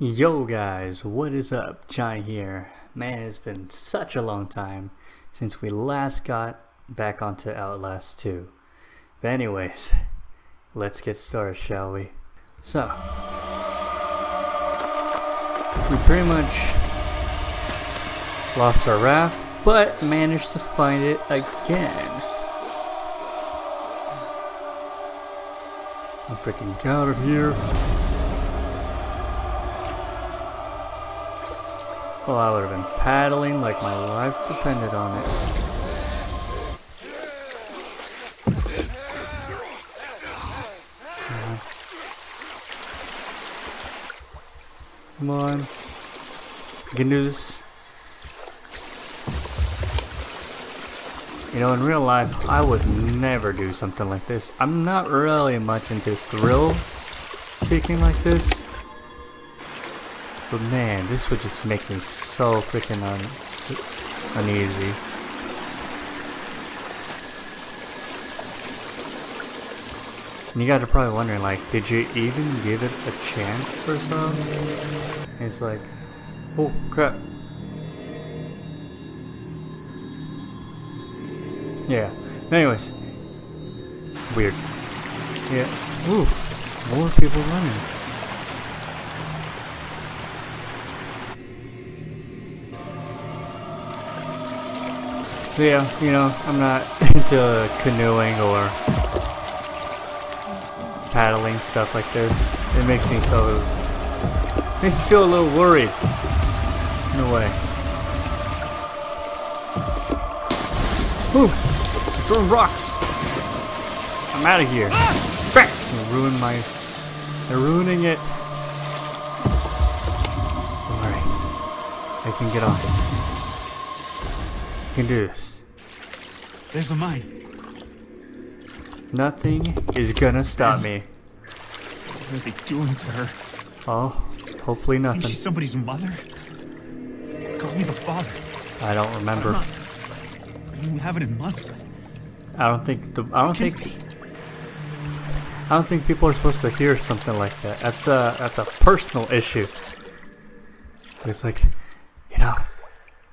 Yo guys, what is up? Johnny here. Man, it's been such a long time since we last got back onto Outlast 2. But anyways, let's get started, shall we? So, we pretty much lost our raft, but managed to find it again. I'm freaking out of here. Well, I would have been paddling like my life depended on it. Uh-huh. Come on. You can do this. You know, in real life, I would never do something like this. I'm not really much into thrill seeking like this. But man, this would just make me so freaking un uneasy. And you guys are probably wondering, like, did you even give it a chance or something? It's like, oh crap. Yeah. Anyways. Weird. Yeah. Ooh. More people running. Yeah, you know, I'm not into canoeing or paddling stuff like this. It makes me so makes me feel a little worried in a way. Ooh, throwing rocks. I'm out of here. Frick! ruin my. They're ruining it. Don't worry. I can get on can do this. There's the mine. Nothing is gonna stop me. What are they doing to her? Oh, hopefully nothing. she's somebody's mother? Calls me the father. I don't remember. I mean, we haven't in months. I don't think. The, I don't think. I don't think people are supposed to hear something like that. That's a that's a personal issue. It's like,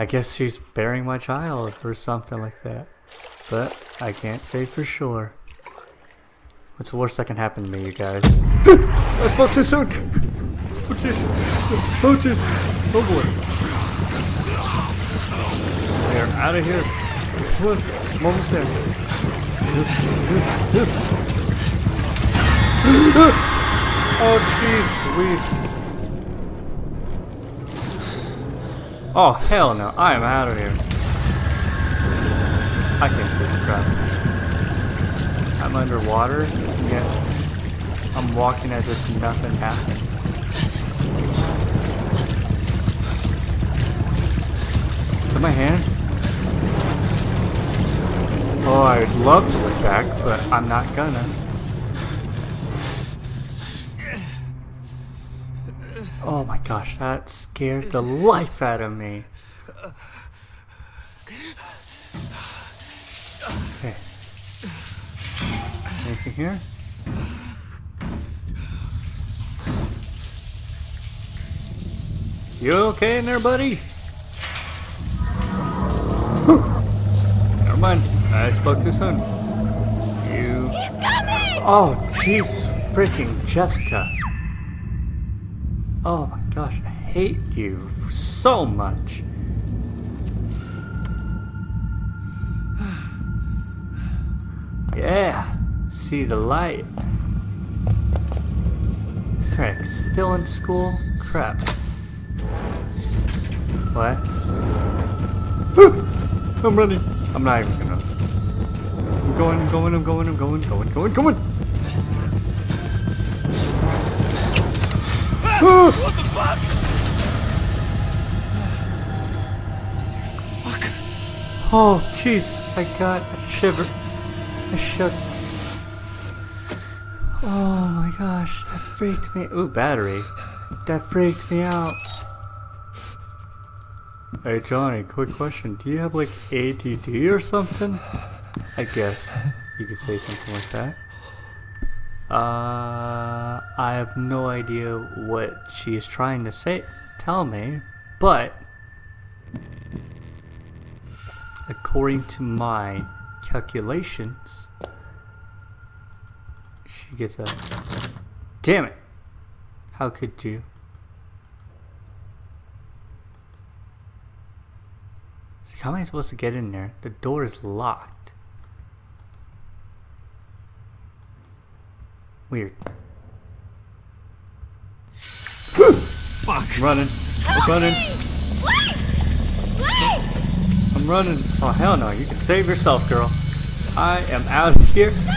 I guess she's bearing my child or something like that. But I can't say for sure. What's the worst that can happen to me, you guys? I spoke too soon! Roaches! Roaches! Oh boy! We are out of here! I'm almost there! This, this, this! oh jeez! We Oh, hell no. I am out of here. I can't see the crap. I'm underwater, yet I'm walking as if nothing happened. Is that my hand? Oh, I'd love to look back, but I'm not gonna. Oh my gosh, that scared the life out of me. Okay. Anything here? You okay in there, buddy? Never mind. I spoke too soon. You. He's coming! Oh, jeez, freaking Jessica. Oh my gosh, I hate you so much. Yeah, see the light. Frick, still in school? Crap. What? I'm running. I'm not even gonna. I'm going, I'm going, I'm going, I'm going, going, going, going. What the fuck? Fuck. Oh, jeez, I got a shiver. I shook. Oh my gosh, that freaked me. Ooh, battery. That freaked me out. Hey Johnny, quick question. Do you have like ADD or something? I guess you could say something like that. Uh, I have no idea what she is trying to say, tell me, but according to my calculations, she gets a. Damn it! How could you? How am I supposed to get in there? The door is locked. Weird. Fuck. Running. Running. Wait! Wait! I'm running. Oh hell no! You can save yourself, girl. I am out of here. No!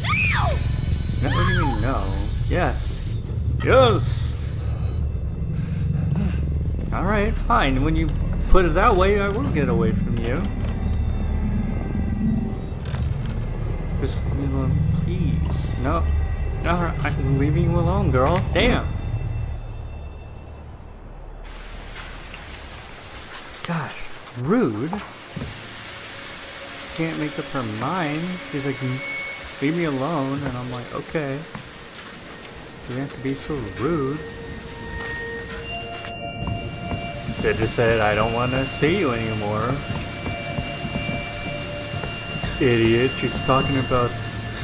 No! No, what do you mean no? Yes. Yes. All right, fine. When you put it that way, I will get away from you. No. No, I'm leaving you alone, girl. Damn. Gosh, rude. Can't make up her mind. She's like, leave me alone, and I'm like, okay. You have to be so rude. They just said, I don't want to see you anymore. Idiot, she's talking about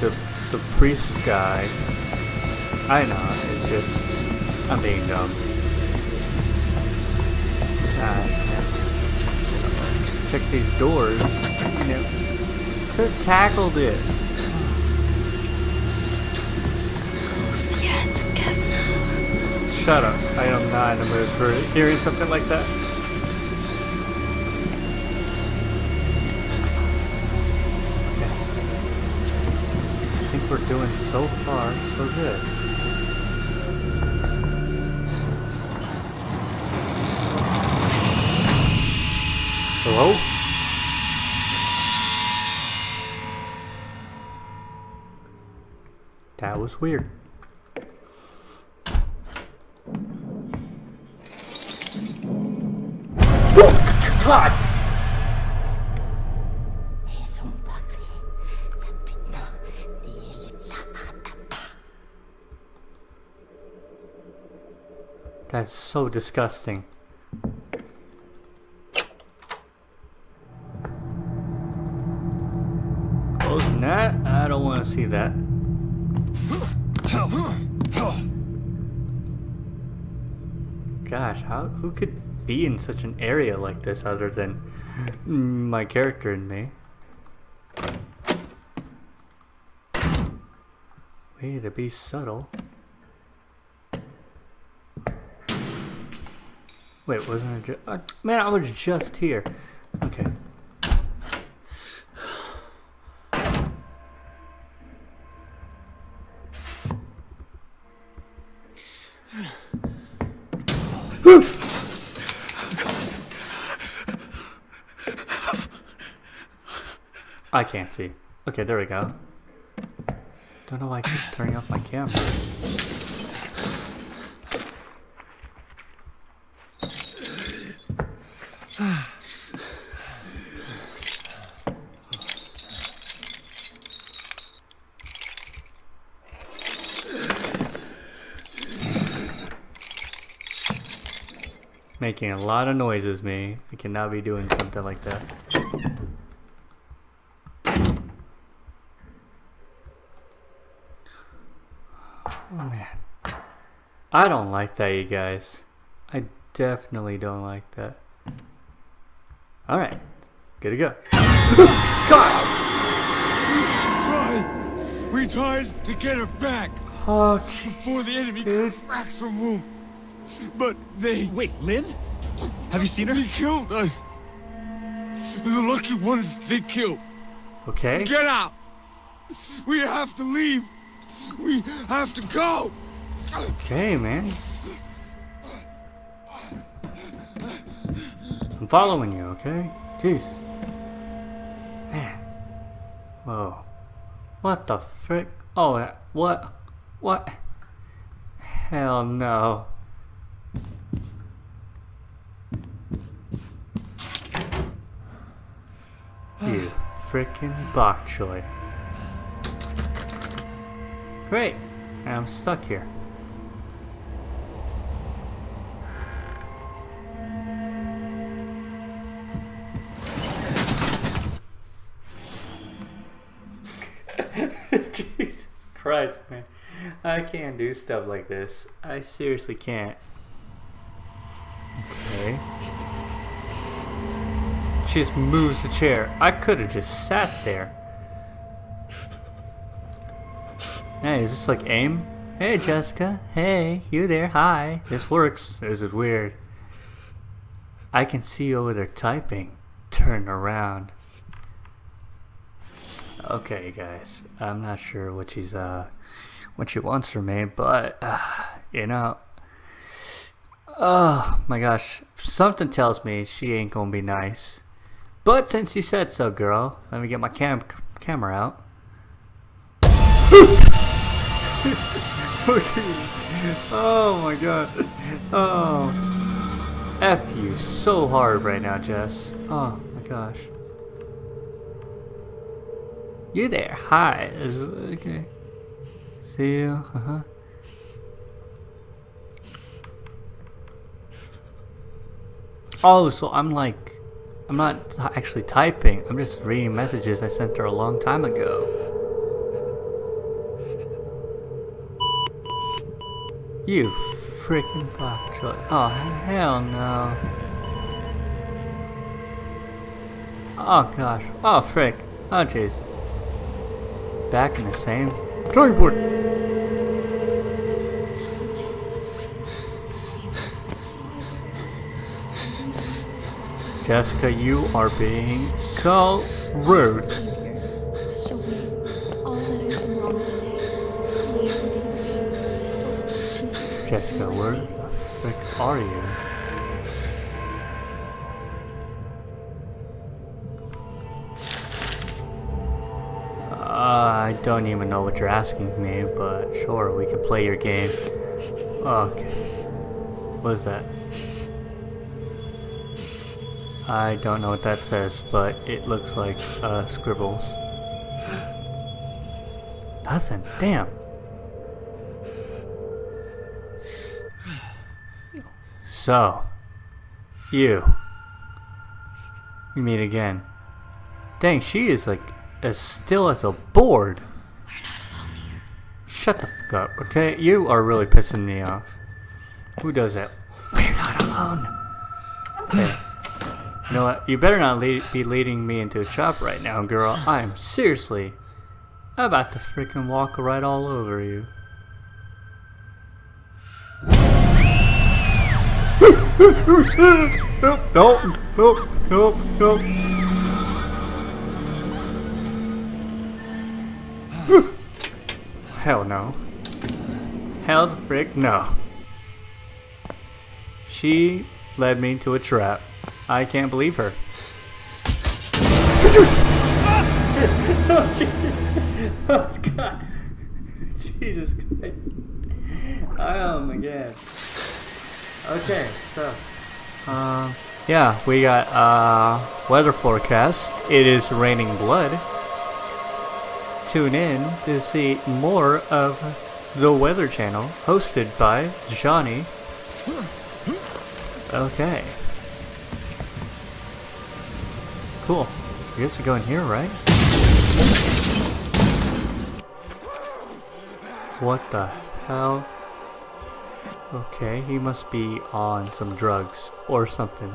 the, the priest guy. I know, it's just, I'm being dumb. Yeah. Check these doors. You know, could have tackled it. Shut up. I am not in the mood for hearing something like that. Doing so far so good. Hello? That was weird. God! That's so disgusting. Closing that? I don't want to see that. Gosh, how who could be in such an area like this other than my character and me? Way to be subtle. Wait, wasn't it just... Uh, man, I was just here. Okay. I can't see. Okay, there we go. Don't know why I keep turning off my camera. Making a lot of noises, me. I cannot be doing something like that. Oh man. I don't like that, you guys. I definitely don't like that. Alright. Good to go. God! We Tried. We tried to get her back Oh, before the enemy dude. cracks her womb. But they. Wait, Lynn? Have you seen her? They killed us. The lucky ones they killed. Okay. Get out! We have to leave! We have to go! Okay, man. I'm following you, okay? Jeez. Man. Whoa. What the frick? Oh, what? What? Hell no. Frickin' bok choy. Great. I'm stuck here. Jesus Christ, man. I can't do stuff like this. I seriously can't. She just moves the chair. I could have just sat there. Hey, is this like aim? Hey, Jessica. Hey, you there? Hi. This works. This is weird. I can see you over there typing. Turn around. Okay, guys. I'm not sure what she's uh what she wants from me, but uh, you know. Oh my gosh, something tells me she ain't gonna be nice. But since you said so, girl, let me get my cam camera out. oh my god. Oh. F you so hard right now, Jess. Oh my gosh. You there? Hi. Okay. See you. Uh huh. Oh, so I'm like, I'm not actually typing. I'm just reading messages I sent her a long time ago. You freaking choy. Oh, hell no. Oh gosh. Oh frick. Oh jeez. Back in the same drawing board. Jessica, you are being so rude. Show me all that I've done wrong today. Please forgive me. Just don't hurt me. Jessica, where the frick are you? Uh, I don't even know what you're asking me, but sure, we can play your game. Okay. What is that? I don't know what that says, but it looks like uh, scribbles. Nothing. Damn. So, you. We meet again. Dang, she is like as still as a board. Shut the fuck up, okay? You are really pissing me off. Who does that? We're not alone. Okay. You know what? You better not lead, be leading me into a trap right now, girl. I am seriously about to freaking walk right all over you. nope, nope, nope, nope, nope. Hell no. Hell the frick no. She led me to a trap. I can't believe her. oh, Jesus. Oh, God. Jesus Christ. Oh, my God. Okay, so. Um, yeah, we got uh, weather forecast. It is raining blood. Tune in to see more of the Weather Channel, hosted by Johnny. Okay. Cool. I guess we go in here, right? What the hell? Okay, he must be on some drugs or something.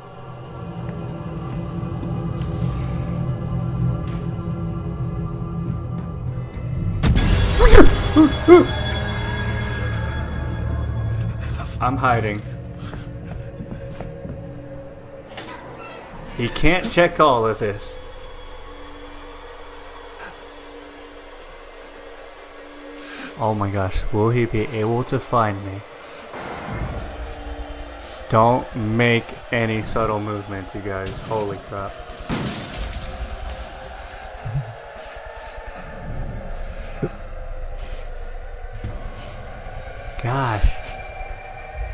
I'm hiding. He can't check all of this. Oh my gosh, will he be able to find me? Don't make any subtle movements, you guys. Holy crap. Gosh.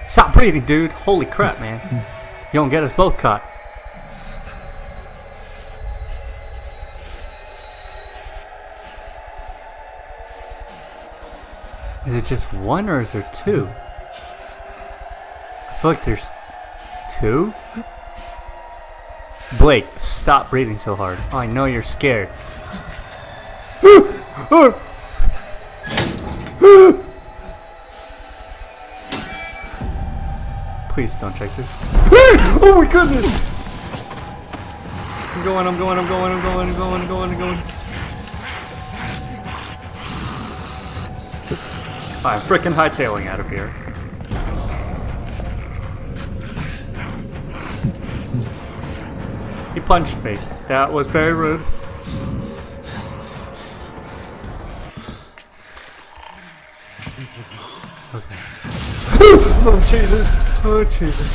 Stop breathing, dude. Holy crap, man. You don't get us both caught. It just one or is there two? I feel like there's two. Blake, stop breathing so hard. Oh, I know you're scared. Please don't check this. oh my goodness! I'm going, I'm going, I'm going, I'm going, I'm going, I'm going, I'm going. I'm freaking hightailing out of here. He punched me. That was very rude. Okay. oh Jesus! Oh Jesus!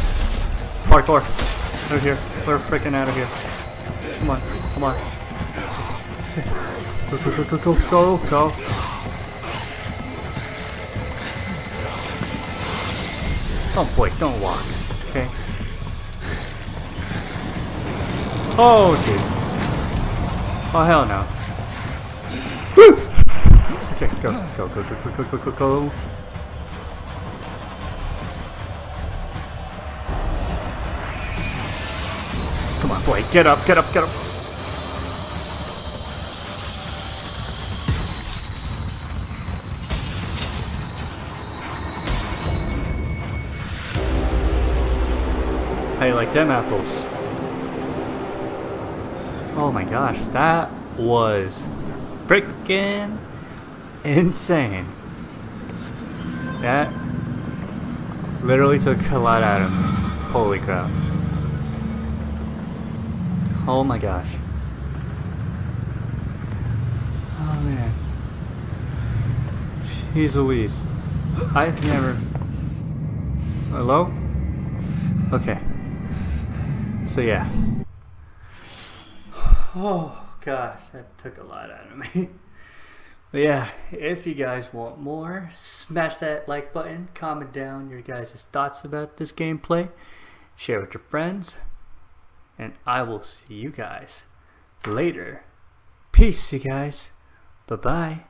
Parkour! Out of here! We're freaking out of here! Come on! Come on! Go go go go go go Don't blink, don't walk. Okay. Oh jeez. Oh hell no. okay, go, go, go, go, go, go, go, go, go. Come on, boy, get up, get up, get up. You like them apples? Oh my gosh, that was freaking insane. That literally took a lot out of me. Holy crap. Oh my gosh. Oh man. Jeez Louise. I've never. Hello? Okay. So yeah. Oh gosh, that took a lot out of me. But yeah, if you guys want more, smash that like button, comment down your guys' thoughts about this gameplay, share with your friends, and I will see you guys later. Peace, you guys. Bye bye.